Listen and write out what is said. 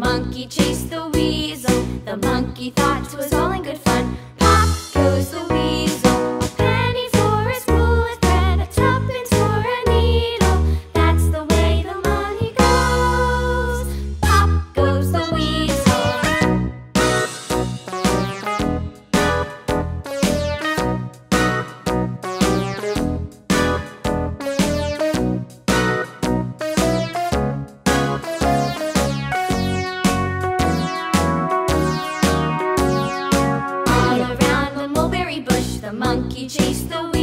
monkey chased the weasel. The monkey thought it was all in good fun. Pop goes the monkey chased the wind.